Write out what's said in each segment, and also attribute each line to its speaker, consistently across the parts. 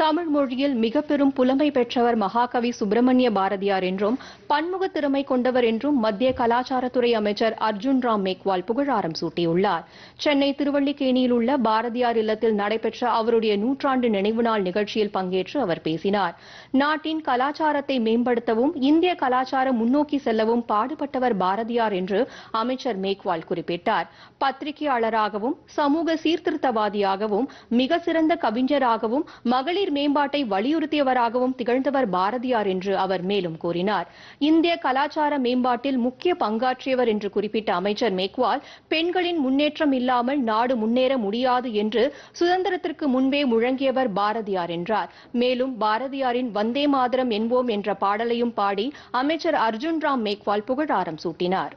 Speaker 1: தமிழ் மொழியில் மிக பெரும் புலமை பெற்றவர் மகாகவி சுப்பிரமணிய பாரதியார் என்றும் பன்முக திறமை கொண்டவர் என்றும் மத்திய கலாச்சாரத்துறை அமைச்சர் அர்ஜுன் ராம் மேக்வால் புகழாரம் சூட்டியுள்ளார். சென்னை திருவள்ளிக்கேணியில் உள்ள பாரதியார் இல்லத்தில் நடைபெற்ற அவருடைய நூற்றாண்டு நினைவு நாள் நிகழ்ச்சியில் பங்கேற்று அவர் பேசினார். நாட்டின் கலாச்சாரத்தை மேம்படுத்தவும் இந்திய கலாச்சாரம் முன்னோக்கி செல்லவும் பாடுபட்டவர் பாரதியார் என்று அமைச்சர் மேக்வால் குறிப்பிட்டார். பத்திரிகையாளராகவும் சமூக சீர்திருத்தவாதியாகவும் மிக சிறந்த கவிஞராகவும் மகளிர் மேம்பாட்டை வலியுறுத்தியவராகவும் திகழ்ந்தவர் பாரதியார் என்று அவர் மேலும் கூறினார். இந்திய கலாச்சார மேம்பாட்டில் முக்கிய பங்காற்றியவர் என்று குறிப்பிட்ட அமைச்சர் மேக்வால் பெண்களின் முன்னேற்றம் இல்லாமல் நாடு முன்னேற முடியாது என்று சுதந்திரத்திற்கு முன்பே முழங்கியவர் பாரதியார் என்றார். மேலும் பாரதியாரின் வந்தே மாதரம் என்போம் என்ற பாடலையும் பாடி அமைச்சர் அர்ஜுன் ராம் மேக்வால் புகழாரம் சூட்டினார்.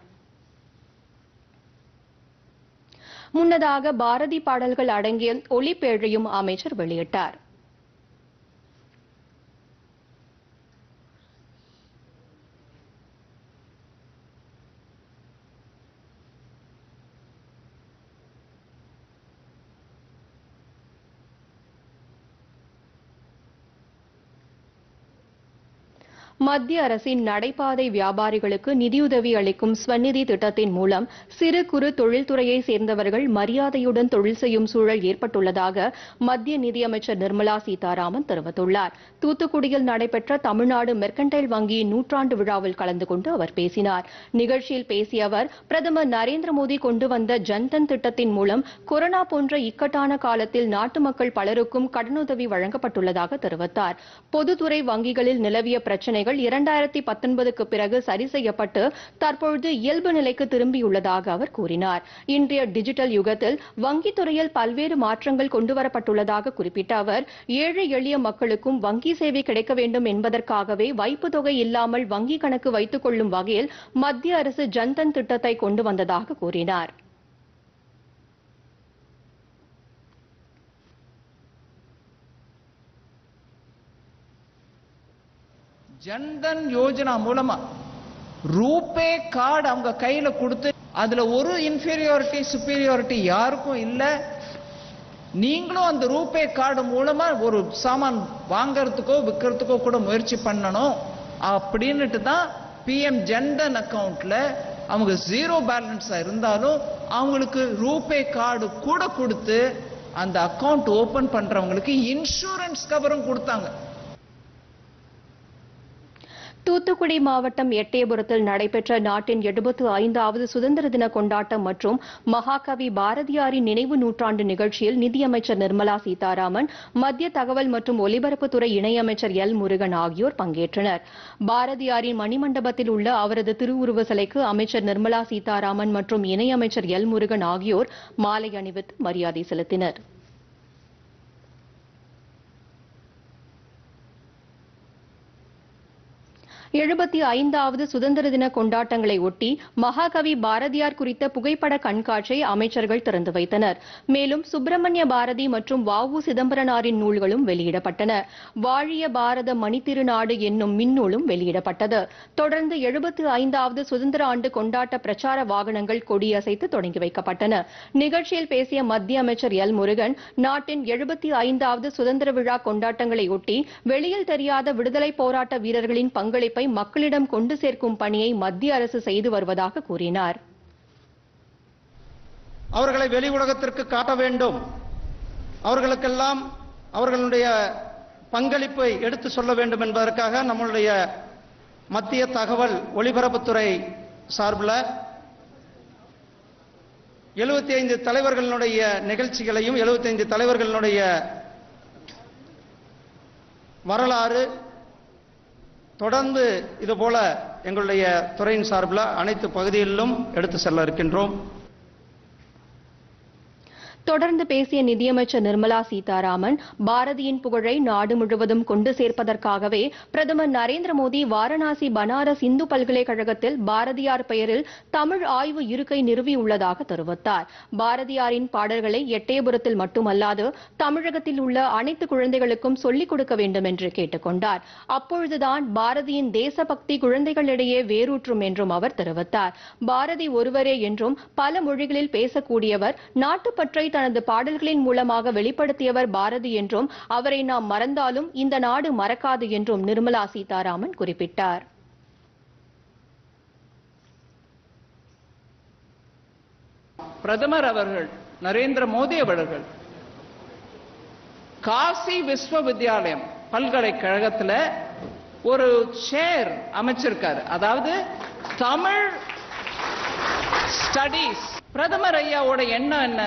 Speaker 1: முன்னதாக பாரதி பாடல்கள் அடங்கிய ஒளிப்பேழையும் அமைச்சர் வெளியிட்டார். மத்திய அரசின் நடைபாதை வியாபாரிகளுக்கு நிதியுதவி அளிக்கும் ஸ்வநிதி திட்டத்தின் மூலம் சிறு குறு தொழில்துறையை சேர்ந்தவர்கள் மரியாதையுடன் தொழில் செய்யும் சூழல் ஏற்பட்டுள்ளதாக மத்திய நிதியமைச்சர் நிர்மலா சீதாராமன் தெரிவித்துள்ளார். தூத்துக்குடியில் நடைபெற்ற தமிழ்நாடு மெர்கன்டைல் வங்கியின் நூற்றாண்டு விழாவில் கலந்து கொண்டு அவர் பேசினார். நிகழ்ச்சியில் பேசிய அவர் பிரதமர் நரேந்திர மோடி கொண்டு வந்த ஜன்தன் திட்டத்தின் மூலம் கொரோனா போன்ற இக்கட்டான காலத்தில் நாட்டு மக்கள் பலருக்கும் கடனுதவி வழங்கப்பட்டுள்ளதாக தெரிவித்தார். பொதுத்துறை வங்கிகளில் நிலவிய பிரச்சினைகள் இரண்டாயிரத்தி பத்தொன்பதுக்கு பிறகு சரி செய்யப்பட்டு தற்பொழுது இயல்பு நிலைக்கு திரும்பியுள்ளதாக அவர் கூறினார். இன்றைய டிஜிட்டல் யுகத்தில் வங்கித் துறையில் பல்வேறு மாற்றங்கள் கொண்டுவரப்பட்டுள்ளதாக குறிப்பிட்ட அவர் ஏழை எளிய மக்களுக்கும் வங்கி சேவை கிடைக்க வேண்டும் என்பதற்காகவே வைப்பு தொகை இல்லாமல் வங்கி கணக்கு வைத்துக் கொள்ளும் வகையில் மத்திய அரசு ஜன்தன் திட்டத்தை கொண்டு வந்ததாக கூறினார்.
Speaker 2: ஜன்தன் யோஜனா மூலமா ரூபே கார்டு அவங்க கையில கொடுத்து அதுல ஒரு இன்ஃபீரியாரிட்டி சுப்பீரியாரிட்டி யாருக்கும் இல்லை. நீங்களும் அந்த ரூபே கார்டு மூலமா ஒரு சாமான் வாங்கறதுக்கோ விற்கிறதுக்கோ கூட முயற்சி பண்ணணும். அப்படின்னுட்டு தான் பிஎம் ஜன்தன் அக்கௌண்ட்ல அவங்க ஜீரோ பேலன்ஸா இருந்தாலும் அவங்களுக்கு ரூபே கார்டு கூட கொடுத்து அந்த அக்கௌண்ட் ஓபன் பண்றவங்களுக்கு இன்சூரன்ஸ் கவரும் கொடுத்தாங்க.
Speaker 1: தூத்துக்குடி மாவட்டம் எட்டயபுரத்தில் நடைபெற்ற நாட்டின் எழுபத்து ஐந்தாவது சுதந்திர தின கொண்டாட்டம் மற்றும் மகாகவி பாரதியாரின் நினைவு நூற்றாண்டு நிகழ்ச்சியில் நிதியமைச்சர் நிர்மலா சீதாராமன் மத்திய தகவல் மற்றும் ஒலிபரப்புத்துறை இணையமைச்சர் எல் முருகன் ஆகியோர் பங்கேற்றனர். பாரதியாரின் மணிமண்டபத்தில் உள்ள அவரது திருவுருவ சிலைக்கு அமைச்சர் நிர்மலா சீதாராமன் மற்றும் இணையமைச்சர் எல் முருகன் ஆகியோர் மாலை அணிவித்து மரியாதை செலுத்தினர். எழுபத்தி ஐந்தாவது சுதந்திர தின கொண்டாட்டங்களை ஒட்டி மகாகவி பாரதியார் குறித்த புகைப்பட கண்காட்சியை அமைச்சர்கள் திறந்து வைத்தனர். மேலும் சுப்பிரமணிய பாரதி மற்றும் வ உ சிதம்பரனாரின் நூல்களும் வெளியிடப்பட்டன. வாழிய பாரத மணித்திருநாடு என்னும் மின்னூலும் வெளியிடப்பட்டது. தொடர்ந்து எழுபத்தி ஐந்தாவது சுதந்திர ஆண்டு கொண்டாட்ட பிரச்சார வாகனங்கள் கொடியசைத்து தொடங்கி வைக்கப்பட்டன. நிகழ்ச்சியில் பேசிய மத்திய அமைச்சர் எல் முருகன் நாட்டின் எழுபத்தி ஐந்தாவது சுதந்திர விழா கொண்டாட்டங்களை ஒட்டி வெளியில் தெரியாத விடுதலை போராட்ட வீரர்களின் பங்களிப்பை மக்களிடம் கொண்டு சேர்க்கும் பணியை மத்திய அரசு செய்து வருவதாக கூறினார்.
Speaker 3: அவர்களை வெளி உலகத்திற்கு காட்ட வேண்டும். அவர்களுக்கெல்லாம் அவர்களுடைய பங்களிப்பை எடுத்து சொல்ல வேண்டும் என்பதற்காக நம்முடைய மத்திய தகவல் ஒலிபரப்புத்துறை சார்பில் எழுபத்தி ஐந்து தலைவர்களுடைய நிகழ்ச்சிகளையும் எழுபத்தி ஐந்து தலைவர்களுடைய வரலாறு தொடர்ந்து இதுபோல எங்களுடைய துறையின் சார்பில் அனைத்து பகுதிகளிலும் எடுத்து செல்ல இருக்கின்றோம்
Speaker 1: தொடர்ந்து பேசிய நிதியமைச்சர் நிர்மலா சீதாராமன் பாரதியின் புகழை நாடு முழுவதும் கொண்டு சேர்ப்பதற்காகவே பிரதமர் நரேந்திர மோடி வாரணாசி பனாரஸ் இந்து பல்கலைக்கழகத்தில் பாரதியார் பெயரில் தமிழ் ஆய்வு இருக்கை நிறுவியுள்ளதாக தெரிவித்தார். பாரதியாரின் பாடல்களை எட்டயபுரத்தில் மட்டுமல்லாது தமிழகத்தில் உள்ள அனைத்து குழந்தைகளுக்கும் சொல்லிக் கொடுக்க வேண்டும் என்று கேட்டுக் கொண்டார். அப்பொழுதுதான் பாரதியின் தேசபக்தி குழந்தைகளிடையே வேரூற்றும் என்றும் அவர் தெரிவித்தார். பாரதி ஒருவரே என்றும் பல மொழிகளில் பேசக்கூடியவர் நாட்டுப்பற்றை தனது பாடல்களின் மூலமாக வெளிப்படுத்தியவர் பாரதி என்றும் அவரை நாம் மறந்தாலும் இந்த நாடு மறக்காது என்றும் நிர்மலா சீதாராமன் குறிப்பிட்டார்.
Speaker 2: பிரதமர் அவர்கள் நரேந்திர மோடி அவர்கள் காசி விஸ்வவித்யாலயம் பல்கலைக்கழகத்தில் ஒரு சேர் அமைச்சிருக்காரு. அதாவது தமிழ் ஸ்டடீஸ் பிரதமர் ஐயாவோட எண்ணம் என்ன?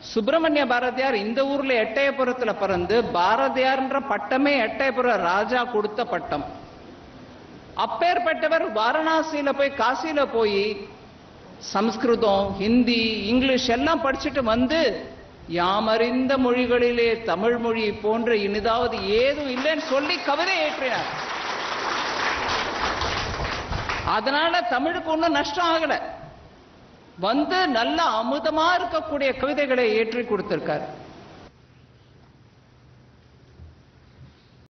Speaker 2: சுப்பிரமணிய பாரதியார் இந்த ஊர்ல எட்டயபுரத்துல பிறந்து பாரதியார்ன்ற பட்டமே எட்டயபுர ராஜா கொடுத்த பட்டம். அப்பேற்பட்டவர் வாரணாசியில போய் காசியில போய் சம்ஸ்கிருதம் ஹிந்தி இங்கிலீஷ் எல்லாம் படிச்சுட்டு வந்து யாமறிந்த மொழிகளிலே தமிழ் மொழி போன்ற இனிதாவது ஏதும் இல்லைன்னு சொல்லி கவிதை ஏற்றினார். அதனால தமிழுக்கு ஒன்றும் நஷ்டம் ஆகலை. வந்து நல்ல அமுதமா இருக்கக்கூடிய கவிதைகளை ஏற்றி கொடுத்திருக்கார்.